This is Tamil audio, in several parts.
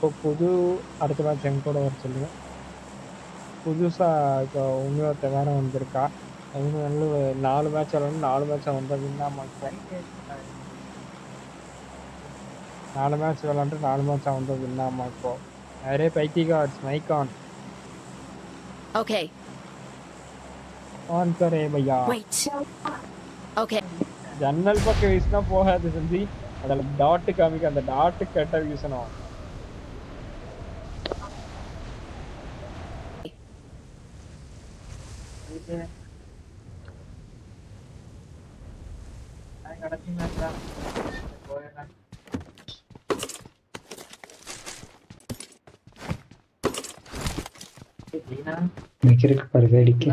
இப்போ புது அடுத்த மேட்ச் எங்க கூட வர சொல்லுங்க புதுசா இப்போ இன்னொருத்த வேற வந்திருக்கா அவங்க வந்து நாலு மேட்ச் விளாடணும் நாலு மேட்ச் வந்தா வின்னா மாட்டேன் நாலு மேட்ச் விளாண்டு நாலு மேட்ச் வந்தா வின்னா மாட்டோம் array பைத்தியகார்ஸ் mic on Okay, on கரே பையா wait. Okay, ஜன்னல் பக்கம் வீசினா போகாது செஞ்சி அதில் டாட்டு காமிக்க அந்த டாட்டு கட்ட வீசணும் है I got a team at that. Make it a perfect.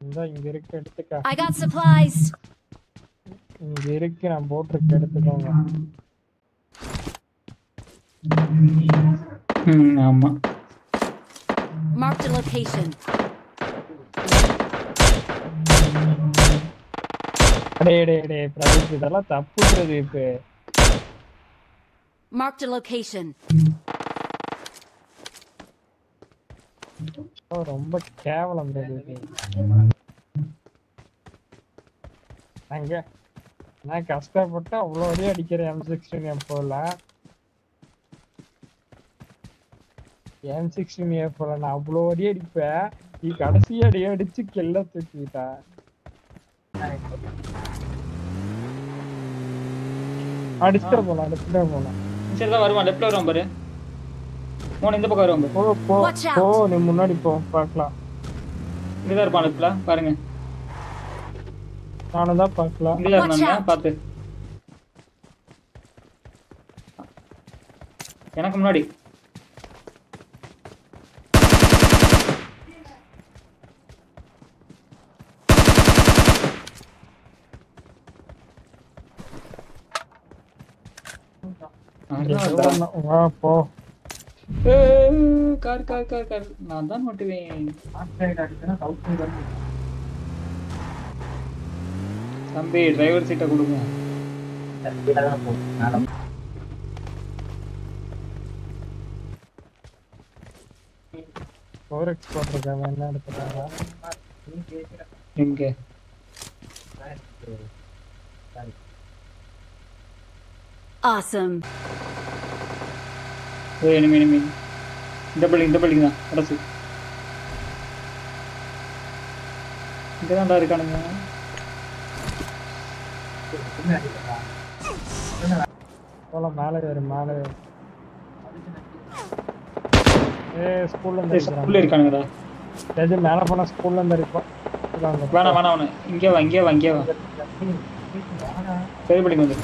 இந்த இங்க இருக்கு எடுத்துக்க I got supplies. இங்க இருக்கு நான் போட்டிருக்கு எடுத்துக்கோங்க ம் ஆமா Marked a location. அடே டே டே பிரதீப் இதெல்லாம் தப்பு பிரதீப் Marked a location. ரொம்ப கேவலம் அங்க நான் கஷ்டப்பட்டு அவ்வளோ அடி அடிக்கிறேன் M sixteen M M sixteen M நான் அவ்வளோ அடி அடிப்பேன். நீ கடைசி அடி அடிச்சு கெல்ல தூக்கிட்டா. அடிச்சுட்டு போலாம் அடிச்சுட்டே போலாம். சரி தான் வருவான் லெஃப்ட்ல வருவான் பாரு. மோன் இந்த பக்கம் வருவான் பாரு போ போ நீ முன்னாடி போ பார்க்கலாம். இங்கதான் இருப்பான் லெஃப்ட்ல பாருங்க. நானும் தான் பார்க்கலாம். இங்கதான் இருந்தாங்க. பார்த்து. எனக்கு முன்னாடி. வா போ. ஏய், கார் கார் கார் கார் நான் தான் மாட்டுவேன் தம்பி டிரைவர் சீட்டை கொடுங்க ஃபோர் எக்ஸ் போட்டிருக்காங்க என்ன எடுத்துட்டாங்க எங்க Awesome. ஏய் enemy enemy. இந்த பில்டிங் இந்த பில்டிங் தான். கடைசி. இங்க தான்டா இருக்கானுங்க. போலாம் மேலே ஏறு மேலே ஏ ஸ்கூல்ல இருந்து ஸ்கூல்ல இருக்கானுங்கடா. எது மேலே போனா ஸ்கூல்ல இருந்து இதாங்க. வேணாம் வேணாம் வேணாம். இங்கே வா இங்கே வா இங்கே வா. பெரிய பில்டிங் வந்துரு.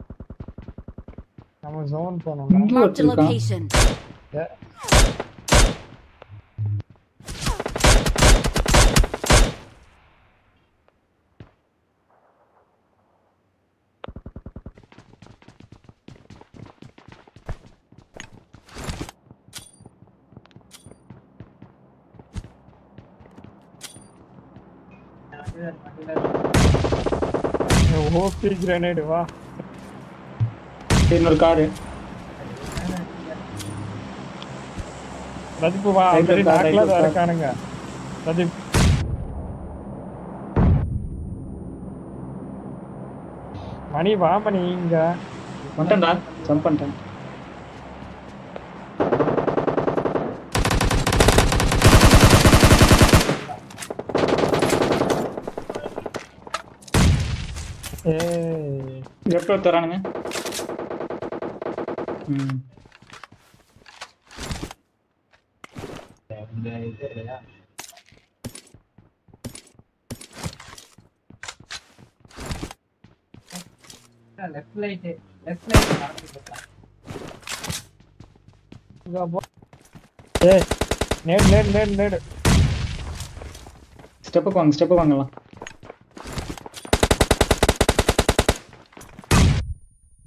நம்ம ஜோன் போனோம் இங்கே Marked a ஒருத்தர் இருக்கான் location. ஓபி கிரனேடு வா ट्रेनर कार है ಪ್ರದೀಪ್ ಬಾ ಆಲ್ರೆಡಿ ಹಾಕ್ಲದ ಕಾಣಂಗ ಪ್ರದೀಪ್ ಮಣಿ ಬಾ ಮಣಿ ಹಿಂಗ ಹೊಂಟಂಡ ಸಂಪಂಟ ಏ ಎಷ್ಟೊತ್ತಾರಣ್ಣ லெஃப்ட் லைட் லெஃப்ட் லைட் நடந்துட்டு இங்க போ ஏய் நேடு நேடு நேடு நேடு ஸ்டெப்புக்கு வாங்க ஸ்டெப்புக்கு வாங்கலாம்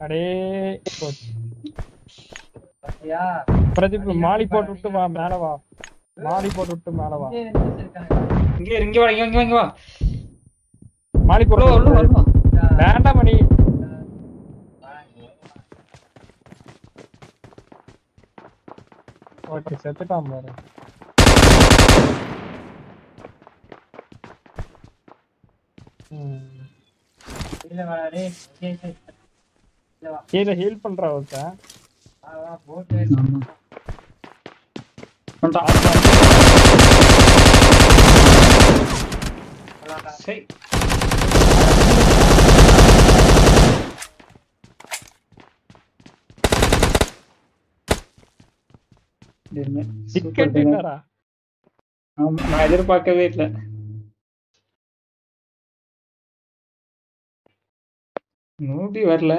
அடே போச்சு. பிரதீப் மாலி போட்டு விட்டு வா மேல வா. மாலி போட்டு விட்டு மேல வா. இங்கே இங்கே வா இங்கே இங்கே வா மாலி போட்டு உள்ள விட்டு வா, உள்ள வா. வேண்டாம் மணி. ஓகே செத்துட்டான் பாரு. இல்ல வாடா டேய். இல்ல வா. கீழே ஹீல் பண்ற ஒருத்தன். சரி நான் எதிர்பார்க்கவே இல்லை. நூபி வரல.